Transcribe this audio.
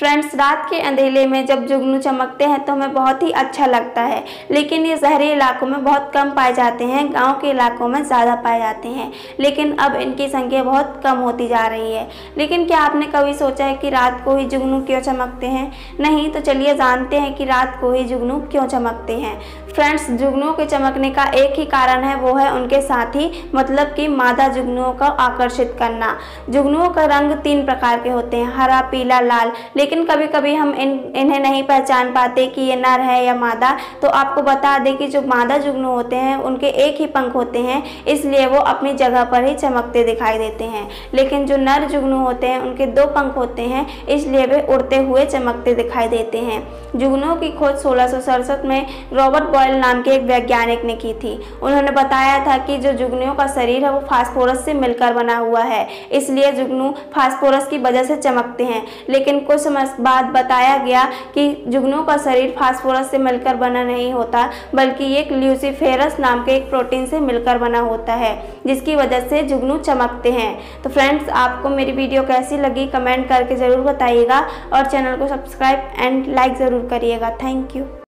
Friends, रात के अंधेले में जब जुगनू चमकते हैं तो हमें बहुत ही अच्छा लगता है। लेकिन ये शहरी इलाकों में बहुत कम पाए जाते हैं, गाँव के इलाकों में ज़्यादा पाए जाते हैं। लेकिन अब इनकी संख्या बहुत कम होती जा रही है। लेकिन क्या आपने कभी सोचा है कि रात को ही जुगनू क्यों चमकते हैं? नहीं तो चलिए जानते हैं कि रात को ही जुगनू क्यों चमकते हैं। फ्रेंड्स जुगनुओं के चमकने का एक ही कारण है, वो है उनके साथी मतलब कि मादा जुगनुओं को आकर्षित करना। जुगनुओं का रंग तीन प्रकार के होते हैं, हरा, पीला, लाल। लेकिन कभी कभी हम इन, इन्हें नहीं पहचान पाते कि ये नर है या मादा तो आपको बता दें कि जो मादा जुगनू होते हैं, उनके एक ही पंख होते हैं, इसलिए वो अपनी जगह पर ही चमकते दिखाई देते हैं। लेकिन जो नर जुगनू होते हैं, उनके दो पंख होते हैं, इसलिए वे उड़ते हुए चमकते दिखाई देते हैं। जुगनुओं की खोज सोलह में रॉबर्ट बॉयल नाम के एक वैज्ञानिक ने की थी। उन्होंने बताया था कि जो जुगनुओं का शरीर है, वो फास्फोरस से मिलकर बना हुआ है, इसलिए जुगनू फास्फोरस की वजह से चमकते हैं। लेकिन कुछ समय बाद बताया गया कि जुगनू का शरीर फास्फोरस से मिलकर बना नहीं होता, बल्कि एक ल्यूसीफेरस नाम के एक प्रोटीन से मिलकर बना होता है, जिसकी वजह से जुगनू चमकते हैं। तो फ्रेंड्स, आपको मेरी वीडियो कैसी लगी, कमेंट करके ज़रूर बताइएगा और चैनल को सब्सक्राइब एंड लाइक ज़रूर करिएगा। Thank you.